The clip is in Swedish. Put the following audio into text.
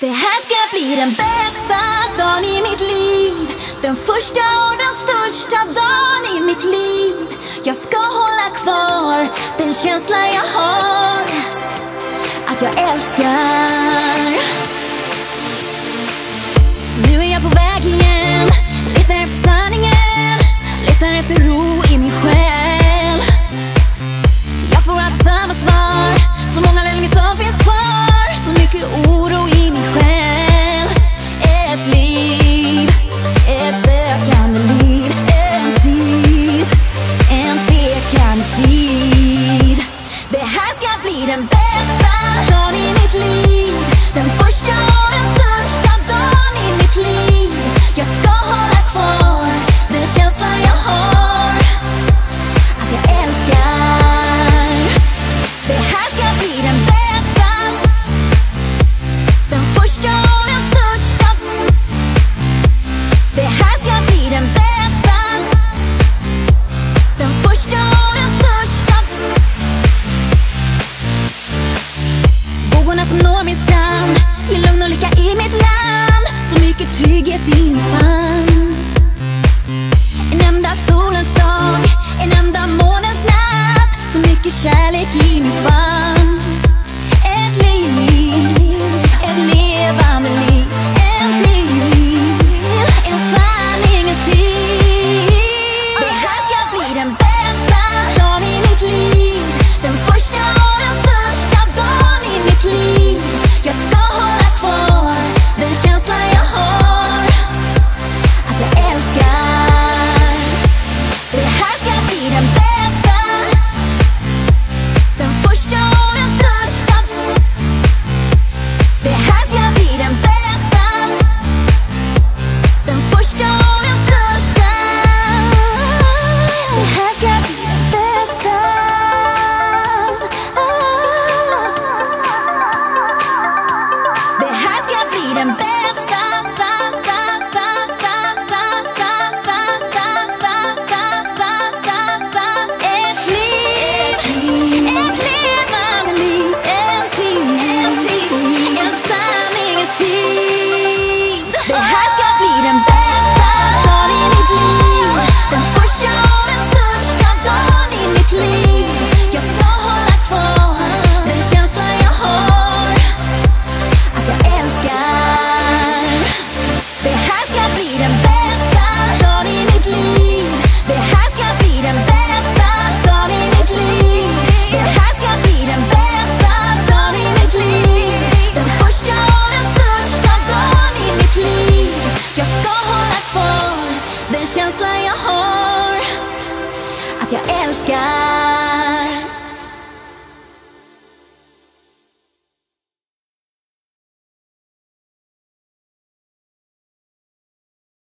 Det här ska bli den bästa dagen i mitt liv. Den första och den största dagen i mitt liv. Jag ska hålla kvar den känsla jag har.